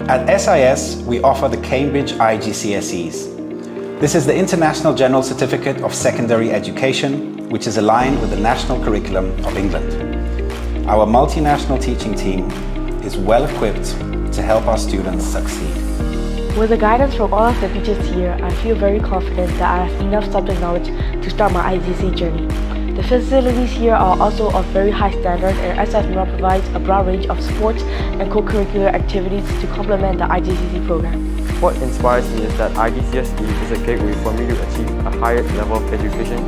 At SIS, we offer the Cambridge IGCSEs. This is the International General Certificate of Secondary Education, which is aligned with the National Curriculum of England. Our multinational teaching team is well equipped to help our students succeed. With the guidance from all of the teachers here, I feel very confident that I have enough subject knowledge to start my IGC journey. The facilities here are also of very high standard and SFMR provides a broad range of sports and co-curricular activities to complement the IGCSE program. What inspires me is that IGCSE is a gateway for me to achieve a higher level of education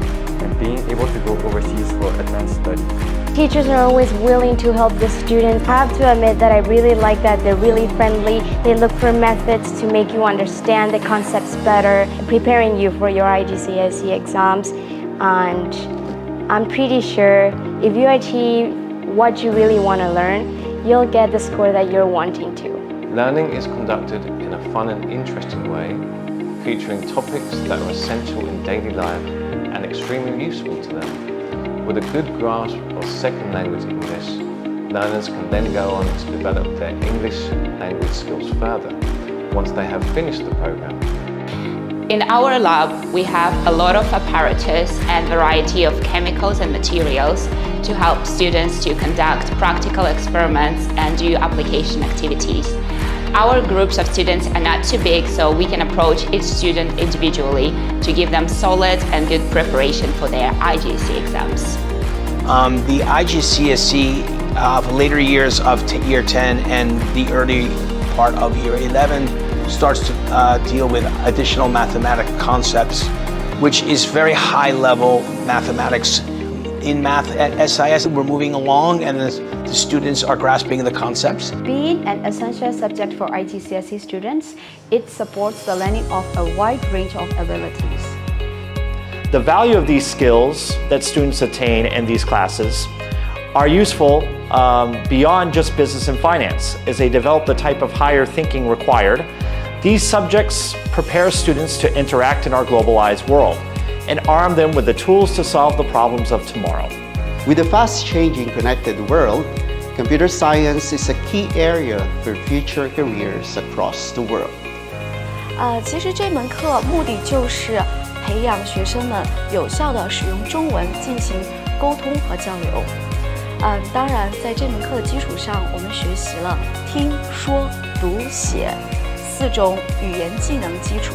and being able to go overseas for advanced study. Teachers are always willing to help the students. I have to admit that I really like that they're really friendly. They look for methods to make you understand the concepts better, preparing you for your IGCSE exams and I'm pretty sure if you achieve what you really want to learn, you'll get the score that you're wanting to. Learning is conducted in a fun and interesting way, featuring topics that are essential in daily life and extremely useful to them. With a good grasp of second language English, learners can then go on to develop their English language skills further once they have finished the programme. In our lab, we have a lot of apparatus and variety of chemicals and materials to help students to conduct practical experiments and do application activities. Our groups of students are not too big, so we can approach each student individually to give them solid and good preparation for their IGC exams. Um, the IGCSE uh, later years of year 10 and the early part of year 11 starts to uh, deal with additional mathematic concepts, which is very high level mathematics. In math at SIS, we're moving along and the, the students are grasping the concepts. Being an essential subject for IGCSE students, it supports the learning of a wide range of abilities. The value of these skills that students attain in these classes are useful um, beyond just business and finance as they develop the type of higher thinking required these subjects prepare students to interact in our globalized world and arm them with the tools to solve the problems of tomorrow. With a fast-changing connected world, computer science is a key area for future careers across the world. 呃，其实这门课目的就是培养学生们有效的使用中文进行沟通和交流。嗯，当然，在这门课的基础上，我们学习了听说读写 四种语言技能基础。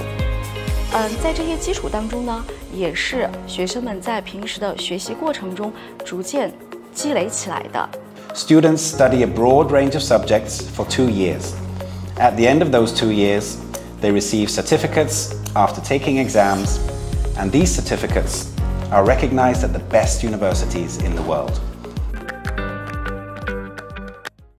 嗯，在这些基础当中呢，也是学生们在平时的学习过程中逐渐积累起来的。Students study a broad range of subjects for two years. At the end of those two years, they receive certificates after taking exams, and these certificates are recognized at the best universities in the world.